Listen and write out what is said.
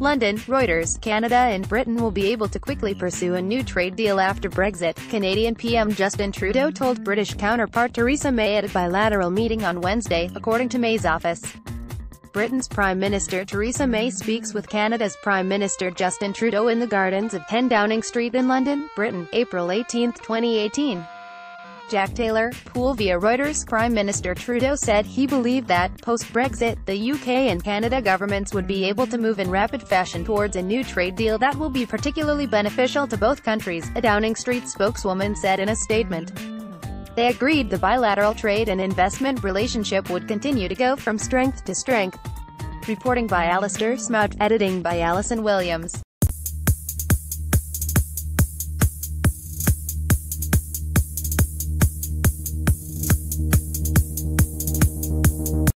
London, Reuters, Canada and Britain will be able to quickly pursue a new trade deal after Brexit, Canadian PM Justin Trudeau told British counterpart Theresa May at a bilateral meeting on Wednesday, according to May's office. Britain's Prime Minister Theresa May speaks with Canada's Prime Minister Justin Trudeau in the gardens of 10 Downing Street in London, Britain, April 18, 2018. Jack Taylor, Pool via Reuters Prime Minister Trudeau said he believed that, post-Brexit, the UK and Canada governments would be able to move in rapid fashion towards a new trade deal that will be particularly beneficial to both countries, a Downing Street spokeswoman said in a statement. They agreed the bilateral trade and investment relationship would continue to go from strength to strength. Reporting by Alistair Smout, editing by Alison Williams.